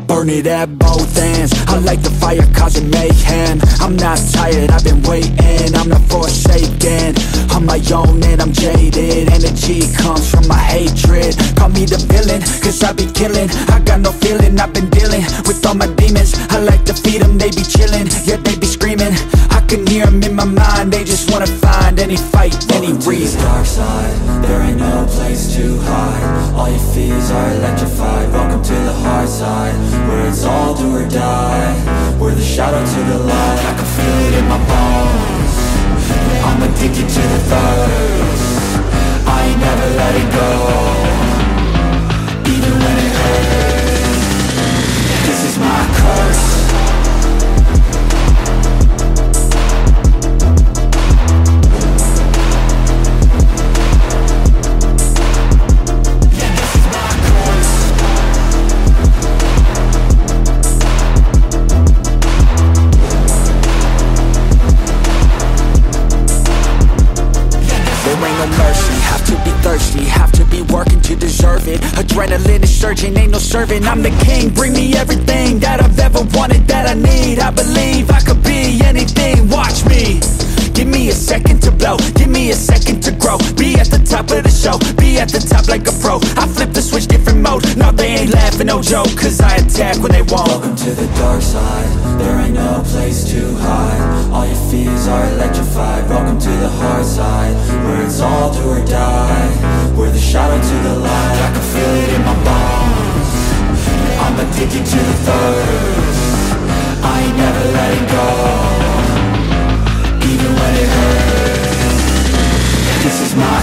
Burn it at both ends. I like the fire causing mayhem I'm not tired, I've been waiting. I'm not forsaken. On my own and I'm jaded. Energy comes from my hatred. Call me the villain, cause I be killing. I got no feeling, I've been dealing With all my demons. I like to feed them, they be chilling. Yeah, they be screaming. I can hear them in my mind. They just wanna find any fight, any Welcome reason. the dark side, there ain't no place to hide. All your fears are electrified. Welcome Addicted to the thirst thirsty. Have to be working to deserve it. Adrenaline is surging, ain't no serving. I'm the king, bring me everything That I've ever wanted, that I need. I believe I could be anything, watch me. Give me a second to blow, give me a second to grow. Be at the top of the show, be at the top like a pro. I flip the switch, different mode, no they ain't laughing, no joke Cause I attack when they won't Welcome to the dark side, there ain't no place to hide All your fears are shadow to the light. I can feel it in my bones, I'm addicted to the thirst. I ain't never letting go, even when it hurts This is my